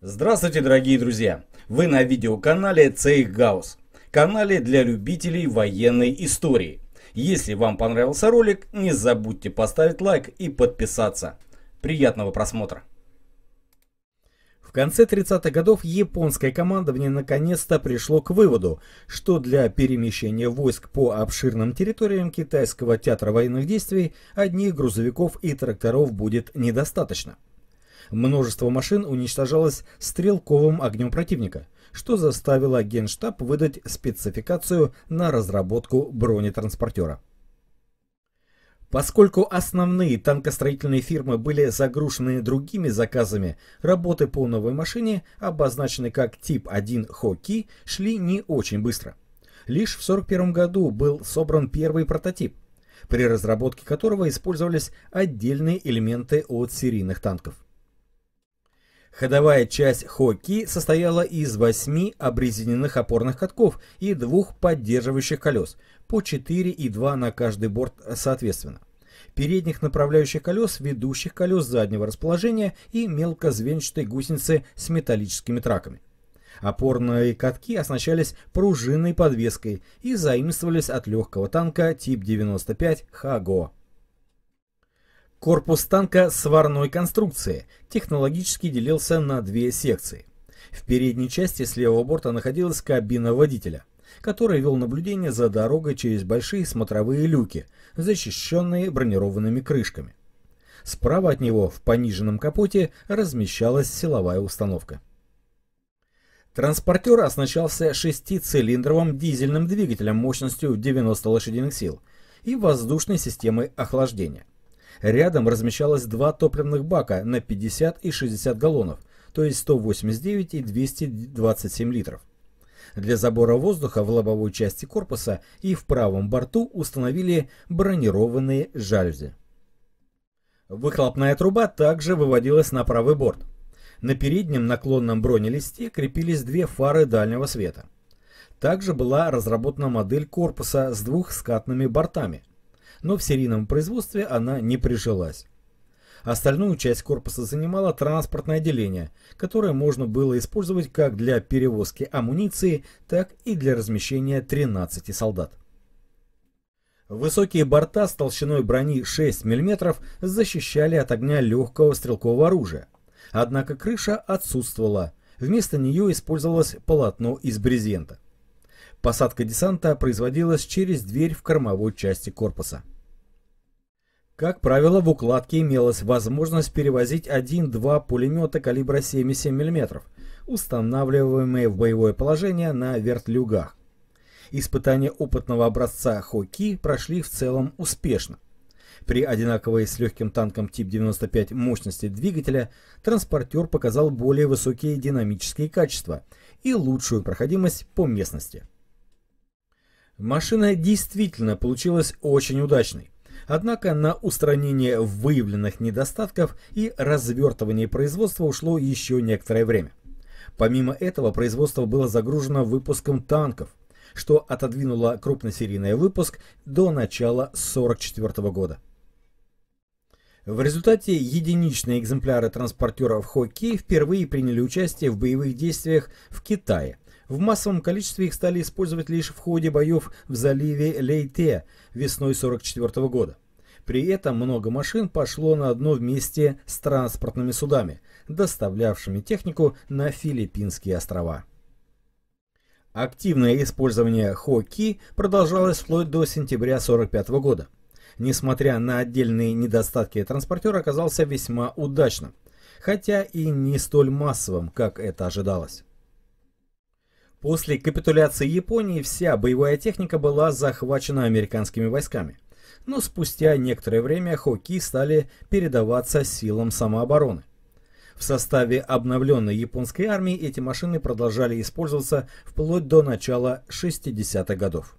Здравствуйте, дорогие друзья! Вы на видеоканале Цейх Гаус, канале для любителей военной истории. Если вам понравился ролик, не забудьте поставить лайк и подписаться. Приятного просмотра! В конце 30-х годов японское командование наконец-то пришло к выводу, что для перемещения войск по обширным территориям китайского театра военных действий одних грузовиков и тракторов будет недостаточно. Множество машин уничтожалось стрелковым огнем противника, что заставило Генштаб выдать спецификацию на разработку бронетранспортера. Поскольку основные танкостроительные фирмы были загружены другими заказами, работы по новой машине, обозначенной как тип 1 Хоки, шли не очень быстро. Лишь в 1941 году был собран первый прототип, при разработке которого использовались отдельные элементы от серийных танков. Ходовая часть Хоки состояла из восьми обрезиненных опорных катков и двух поддерживающих колес, по 4 и 2 на каждый борт соответственно. Передних направляющих колес, ведущих колес заднего расположения и мелкозвенчатой гусеницы с металлическими траками. Опорные катки оснащались пружинной подвеской и заимствовались от легкого танка тип 95 Хаго. Корпус танка сварной конструкции технологически делился на две секции. В передней части с левого борта находилась кабина водителя – который вел наблюдение за дорогой через большие смотровые люки, защищенные бронированными крышками. Справа от него в пониженном капоте размещалась силовая установка. Транспортер оснащался шестицилиндровым дизельным двигателем мощностью 90 лошадиных сил и воздушной системой охлаждения. Рядом размещалось два топливных бака на 50 и 60 галлонов, то есть 189 и 227 литров. Для забора воздуха в лобовой части корпуса и в правом борту установили бронированные жалюзи. Выхлопная труба также выводилась на правый борт. На переднем наклонном бронелисте крепились две фары дальнего света. Также была разработана модель корпуса с двухскатными бортами, но в серийном производстве она не прижилась. Остальную часть корпуса занимало транспортное отделение, которое можно было использовать как для перевозки амуниции, так и для размещения 13 солдат. Высокие борта с толщиной брони 6 мм защищали от огня легкого стрелкового оружия. Однако крыша отсутствовала, вместо нее использовалось полотно из брезента. Посадка десанта производилась через дверь в кормовой части корпуса. Как правило, в укладке имелась возможность перевозить 1-2 пулемета калибра 7,7 мм, устанавливаемые в боевое положение на вертлюгах. Испытания опытного образца Хоки прошли в целом успешно. При одинаковой с легким танком тип 95 мощности двигателя транспортер показал более высокие динамические качества и лучшую проходимость по местности. Машина действительно получилась очень удачной. Однако на устранение выявленных недостатков и развертывание производства ушло еще некоторое время. Помимо этого, производство было загружено выпуском танков, что отодвинуло крупносерийный выпуск до начала 1944 года. В результате единичные экземпляры транспортеров Хоккей впервые приняли участие в боевых действиях в Китае. В массовом количестве их стали использовать лишь в ходе боев в заливе Лейте весной 1944 года. При этом много машин пошло на дно вместе с транспортными судами, доставлявшими технику на Филиппинские острова. Активное использование Хоки продолжалось вплоть до сентября 1945 года. Несмотря на отдельные недостатки, транспортер оказался весьма удачным, хотя и не столь массовым, как это ожидалось. После капитуляции Японии вся боевая техника была захвачена американскими войсками. Но спустя некоторое время хоки стали передаваться силам самообороны. В составе обновленной японской армии эти машины продолжали использоваться вплоть до начала 60-х годов.